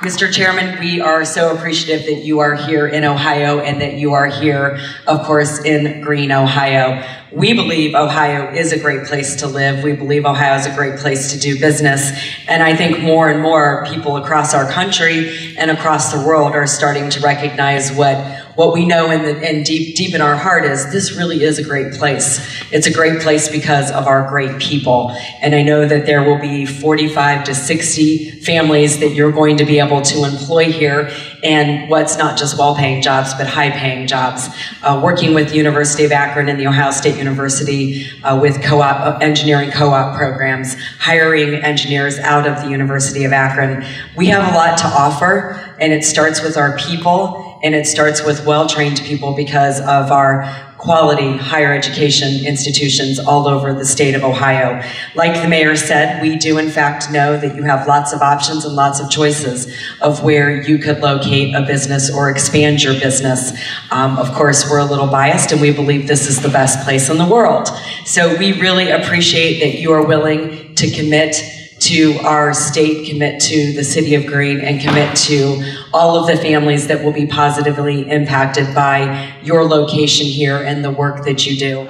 Mr. Chairman, we are so appreciative that you are here in Ohio and that you are here, of course, in Green, Ohio. We believe Ohio is a great place to live. We believe Ohio is a great place to do business. And I think more and more people across our country and across the world are starting to recognize what what we know in the, and deep deep in our heart is this really is a great place. It's a great place because of our great people. And I know that there will be 45 to 60 families that you're going to be able to employ here and what's not just well-paying jobs but high-paying jobs. Uh, working with the University of Akron and the Ohio State University uh, with co-op uh, engineering co-op programs, hiring engineers out of the University of Akron. We have a lot to offer and it starts with our people and it starts with well-trained people because of our quality higher education institutions all over the state of Ohio. Like the mayor said, we do in fact know that you have lots of options and lots of choices of where you could locate a business or expand your business. Um, of course, we're a little biased and we believe this is the best place in the world. So we really appreciate that you are willing to commit to our state, commit to the city of Green, and commit to all of the families that will be positively impacted by your location here and the work that you do.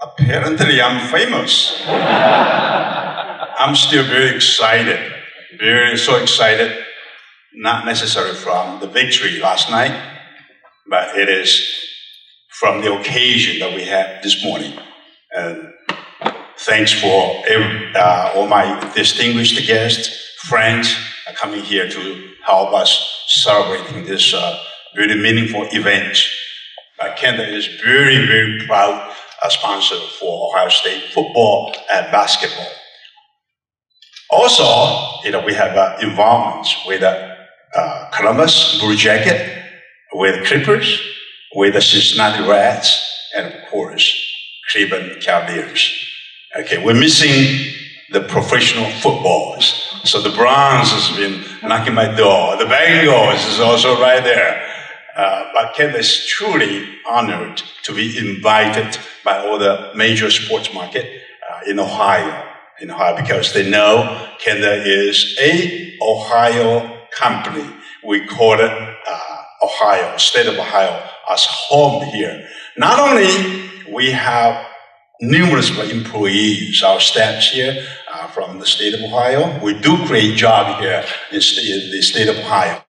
Apparently, I'm famous. I'm still very excited, very so excited not necessarily from the victory last night, but it is from the occasion that we had this morning. And thanks for every, uh, all my distinguished guests, friends coming here to help us celebrating this uh, very meaningful event. Uh, Kenda is very, very proud uh, sponsor for Ohio State football and basketball. Also, you know, we have uh, involvement with uh, Columbus Blue Jacket, with Creepers, with the Cincinnati Reds, and of course, Cleveland Cavaliers. Okay, we're missing the professional footballs. So the Browns has been knocking my door. The Bengals is also right there. Uh, but Ken is truly honored to be invited by all the major sports market uh, in Ohio, in Ohio, because they know Kenda is a Ohio company. We call it uh, Ohio, state of Ohio, as home here. Not only we have numerous employees, our staff here uh, from the state of Ohio, we do create jobs here in, in the state of Ohio.